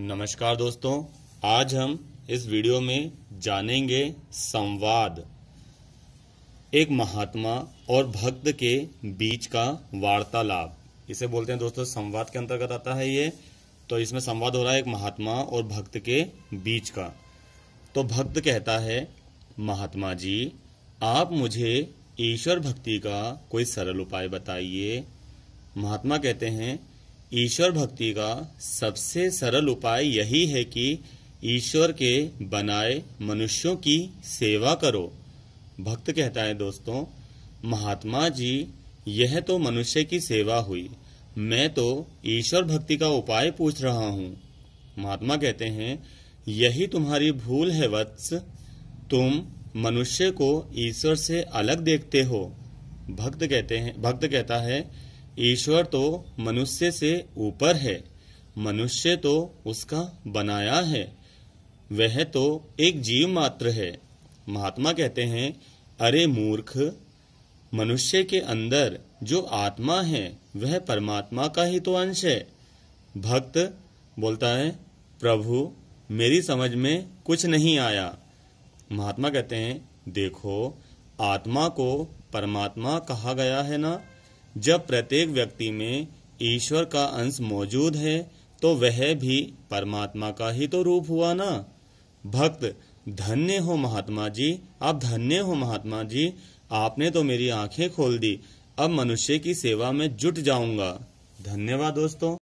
नमस्कार दोस्तों, आज हम इस वीडियो में जानेंगे संवाद। एक महात्मा और भक्त के बीच का वार्तालाप। इसे बोलते हैं दोस्तों, संवाद के अंतर्गत आता है ये। तो इसमें संवाद हो रहा है एक महात्मा और भक्त के बीच का। तो भक्त कहता है, महात्मा जी, आप मुझे ईश्वर भक्ति का कोई सरल उपाय बताइए। महात्मा कहते हैं ईश्वर भक्ति का सबसे सरल उपाय यही है कि ईश्वर के बनाए मनुष्यों की सेवा करो। भक्त कहता है, दोस्तों, महात्मा जी, यह तो मनुष्य की सेवा हुई। मैं तो ईश्वर भक्ति का उपाय पूछ रहा हूँ। महात्मा कहते हैं, यही तुम्हारी भूल है वत्स। तुम मनुष्य को ईश्वर से अलग देखते हो। भक्त कहते हैं, भक्त कहता है ईश्वर तो मनुष्य से ऊपर है, मनुष्य तो उसका बनाया है, वह तो एक जीव मात्र है। महात्मा कहते हैं, अरे मूर्ख, मनुष्य के अंदर जो आत्मा है, वह परमात्मा का ही तो अंश है। भक्त बोलता है, प्रभु, मेरी समझ में कुछ नहीं आया। महात्मा कहते हैं, देखो, आत्मा को परमात्मा कहा गया है ना? जब प्रत्येक व्यक्ति में ईश्वर का अंश मौजूद है तो वह भी परमात्मा का ही तो रूप हुआ ना। भक्त, धन्य हो महात्मा जी। आप धन्य हो महात्मा जी। आपने तो मेरी आँखें खोल दी। अब मनुष्य की सेवा में जुट जाऊँगा। धन्यवाद दोस्तों।